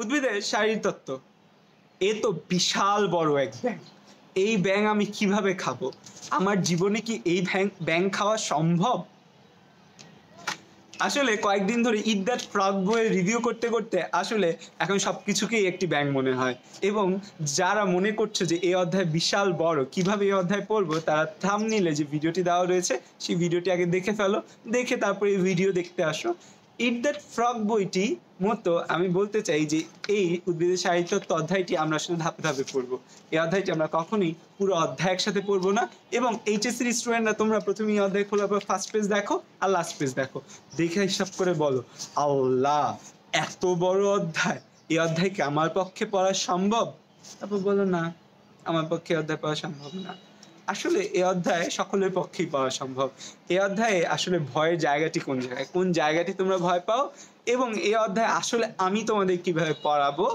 উদ্ভিদের শারীরতত্ত্ব এ তো বিশাল বড় এক ব্যাং এই ব্যাং আমি কীভাবে খাব? আমার জীবনে কি এই ব্যাং ব্যাং খাওয়া সম্ভব? আসলে কয়েকদিন ধরে ইট দ্যাট ফ্রগ বইয়ের রিভিউ করতে করতে আসলে এখন সব কিছুকেই একটি ব্যাং মনে হয়। এবং যারা মনে করছে যে এই অধ্যায় বিশাল বড়, কীভাবে এই অধ্যায় পড়ব, তারা থাম নিলে যে ভিডিওটি দেওয়া রয়েছে, সেই ভিডিওটি আগে দেখে ফেলো। দেখে তারপরে এই ভিডিও দেখতে আসো। ইট দ্যাট ফ্রগ বইটি মতো আমি বলতে চাই যে এই উদ্ভিদের সাহিত্য অধ্যায়টি আমরা আসলে ধাপে ধাপে পড়ব। এই অধ্যায়টি আমরা কখনোই পুরো অধ্যায় একসাথে পড়ব না এবং এইচএসসির স্টুডেন্টরা তোমরা প্রথমে অধ্যায় খোলার পর ফার্স্ট পেজ দেখো আর লাস্ট পেজ দেখো। দেখে হিসাব করে বলো, আল্লাহ, এত বড় অধ্যায়। এই অধ্যায় কি আমার পক্ষে পড়া সম্ভব? তারপর বলো না, আমার পক্ষে অধ্যায় পড়া সম্ভব না। আসলে এ অধ্যায় সকলের পক্ষেই পাওয়া সম্ভব। এ অধ্যায়ে আসলে ভয়ের জায়গাটি কোন জায়গায়? কোন জায়গাটি তোমরা ভয় পাও? এবং এই অধ্যায় আসলে আমি তোমাদের কীভাবে পড়াবো?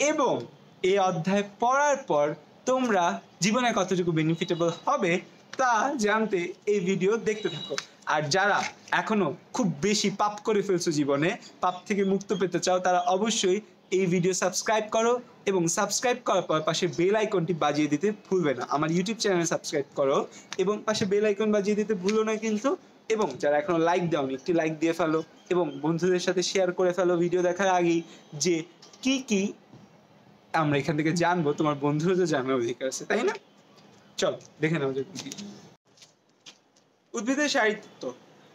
এবং এই অধ্যায় পড়ার পর তোমরা জীবনে কতটুকু বেনিফিটেবল হবে তা জানতে এই ভিডিও দেখতে থাকো। আর যারা এখনও খুব বেশি পাপ করে ফেলছো জীবনে, পাপ থেকে মুক্ত পেতে চাও, তারা অবশ্যই এই ভিডিও সাবস্ক্রাইব করো এবং সাবস্ক্রাইব করার পর পাশে বেল আইকনটি বাজিয়ে দিতে ভুলবে না। আমার ইউটিউব চ্যানেল সাবস্ক্রাইব করো এবং পাশে বেল আইকন বাজিয়ে দিতে ভুলো না কিন্তু। এবং যারা এখনও লাইক দাওনি, একটি লাইক দিয়ে ফেলো এবং বন্ধুদের সাথে শেয়ার করে ফেলো ভিডিও দেখার আগেই যে কি কি আমরা এখান থেকে জানব। তোমার বন্ধুরা তো জানার অধিকার আছে, তাই না? চল, দেখে নাও উদ্ভিদের সাহিত্য।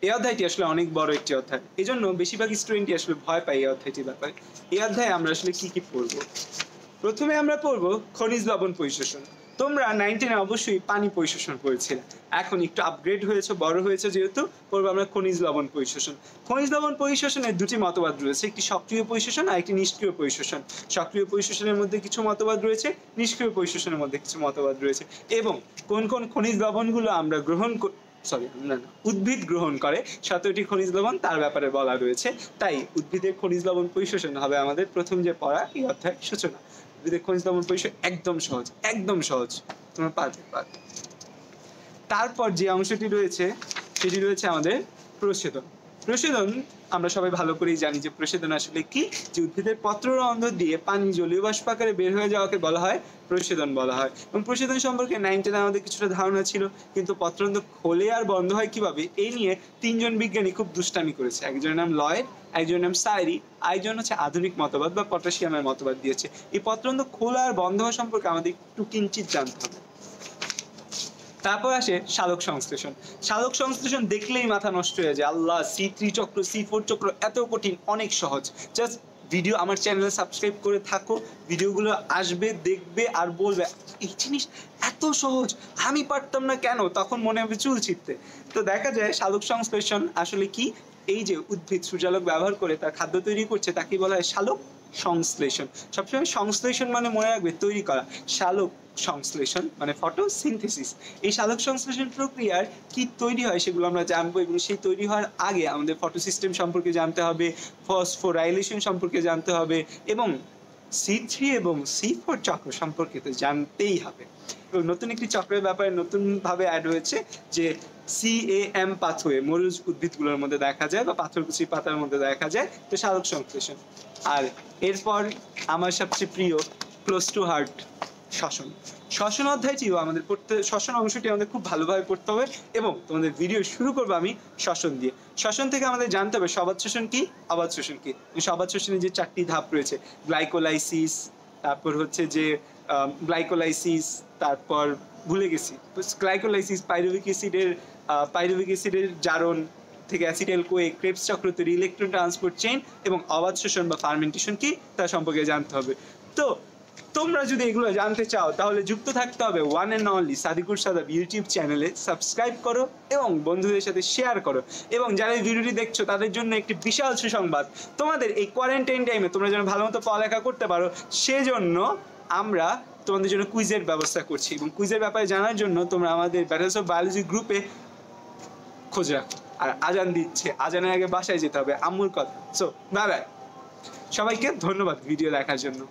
এই অধ্যায়টি আসলে অনেক বড় একটি অধ্যায়। এই জন্য বেশিরভাগ স্টুডেন্টই আসলে ভয় পায় এই অধ্যায়টির ব্যাপারে। এই অধ্যায়ে আমরা আসলে কি কি পড়ব? প্রথমে আমরা পড়ব খনিজ লবণ পরিশোষণ। তোমরা নাইনটিনে অবশ্যই পানি পরিশোষণ করেছিলে। এখন একটু আপগ্রেড হয়েছে, বড় হয়েছে যেহেতু, পড়ব আমরা খনিজ লবণ পরিশোষণ। খনিজ লবণ পরিশোষণের দুটি মতবাদ রয়েছে, একটি সক্রিয় পরিশোষণ আর একটি নিষ্ক্রিয় পরিশোষণ। সক্রিয় পরিশোষণের মধ্যে কিছু মতবাদ রয়েছে, নিষ্ক্রিয় পরিশোষণের মধ্যে কিছু মতবাদ রয়েছে। এবং কোন কোন খনিজ লবণগুলো আমরা গ্রহণ সরি না না। উদ্ভিদ গ্রহণ করে। সতেরোটি খনিজ লবণ তার ব্যাপারে বলা রয়েছে। তাই উদ্ভিদের খনিজ লবণ পরিশোষণ হবে আমাদের প্রথম যে পড়া, এই অধ্যায় সূচনা। উদ্ভিদের খনিজ লবণ পরিশোধ একদম সহজ একদম সহজ। তোমরা পারবে পারবে। তারপর যে অংশটি রয়েছে, সেটি রয়েছে আমাদের প্রসেদন প্রসেদন, আমরা সবাই ভালো করেই জানি যে প্রসেদন আসলে কি? যে উদ্ভিদের পত্ররন্ধ্র দিয়ে পানি জলীয় বাষ্প আকারে বের হয়ে যাওয়াকে বলা হয় প্রসেদন বলা হয়। এবং প্রসেদন সম্পর্কে নাইনটিনে আমাদের কিছুটা ধারণা ছিল, কিন্তু পত্ররন্ধ্র খোলে আর বন্ধ হয় কীভাবে? এই নিয়ে তিনজন বিজ্ঞানী খুব দুষ্টামি করেছে। একজনের নাম লয়েড, একজনের নাম সাইরি আরেকজন হচ্ছে আধুনিক মতবাদ বা পটাশিয়ামের মতবাদ দিয়েছে। এই পত্ররন্ধ্র খোলা আর বন্ধ হওয়া সম্পর্কে আমাদের একটু কিঞ্চিত জানতে হবে। তারপর আসে সালোক সংশ্লেষণ। সালোক সংশ্লেষণ দেখলেই মাথা নষ্ট হয়ে যায়। আল্লাহ সি থ্রি চক্র সি ফোর চক্র এত কঠিন, অনেক সহজ। জাস্ট ভিডিও আমার চ্যানেলে সাবস্ক্রাইব করে থাকো। ভিডিওগুলো আসবে, দেখবে আর বলবে, এই জিনিস এত সহজ, আমি পারতাম না কেন? তখন মনে হবে চুল ছিটতে তো দেখা যায় সালোক সংশ্লেষণ আসলে কি? এই যে উদ্ভিদ সূর্যালোক ব্যবহার করে তার খাদ্য তৈরি করছে তাকে বলা হয় সালোক সংশ্লেষণ। সবসময় সংশ্লেষণ মানে মনে রাখবে, তৈরি করা। শালক সংশ্লেষণ মানে ফটোসিনথেসিস এই সালোক সংশ্লেষণ প্রক্রিয়ার কি তৈরি হয় সেগুলো আমরা জানব এবং সেই তৈরি হওয়ার আগে আমাদের ফটো সিস্টেম সম্পর্কে জানতে হবে ফসফোরাইলেশন সম্পর্কে জানতে হবে এবং সি থ্রি এবং সি ফোর চক্র সম্পর্কে তো জানতেই হবে। এবং নতুন একটি চক্রের ব্যাপারে নতুনভাবে অ্যাড হয়েছে যে সি এ এম পাথওয়ে মরুজ উদ্ভিদগুলোর মধ্যে দেখা যায় বা পাথরকুচি পাতার মধ্যে দেখা যায়, তো সাধক সংশ্লেষণ। আর এরপর আমার সবচেয়ে প্রিয় ক্লোজ টু হার্ট শ্বসন শ্বসন অধ্যায়টিও আমাদের পড়তে শ্বসন অংশটি আমাদের খুব ভালোভাবে পড়তে হবে এবং তোমাদের ভিডিও শুরু করব আমি শ্বসন দিয়ে। শ্বসন থেকে আমাদের জানতে হবে সবাদ শোষণ কি আবাদ শোষণ কি? সবাদ শোষণের যে চারটি ধাপ রয়েছে, গ্লাইকোলাইসিস, তারপর হচ্ছে যে গ্লাইকোলাইসিস, তারপর ভুলে গেছি। গ্লাইকোলাইসিস, পাইরুভিক অ্যাসিডের পাইরুভিক অ্যাসিডের জারণ থেকে অ্যাসিডেল কোয়ে ক্রেপস চক্র তৈরি ইলেকট্রন ট্রান্সপোর্ট চেইন এবং অবাধ শোষণ বা ফার্মেন্টেশন কি তার সম্পর্কে জানতে হবে। তো তোমরা যদি এগুলো জানতে চাও, তাহলে যুক্ত থাকতে হবে one and only Sadikur Sadab YouTube channel subscribe করো এবং বন্ধুদের সাথে শেয়ার করো। এবং যারা এই ভিডিওটি দেখছ, তাদের জন্য একটি বিশাল সুসংবাদ। তোমাদের এই কোয়ারেন্টাইন টাইমে তোমরা যেন ভালো মতো পড়ালেখা করতে পারো, সেজন্য আমরা তোমাদের জন্য কুইজের ব্যবস্থা করছি। এবং কুইজের ব্যাপারে জানার জন্য তোমরা আমাদের ব্যাটেলস অফ বায়োলজি গ্রুপে খোঁজ রাখো। আর আজান দিচ্ছে। আজানের আগে বাসায় যেতে হবে। আম্মুর কথা। সো বাই বাই সবাইকে ধন্যবাদ ভিডিও দেখার জন্য।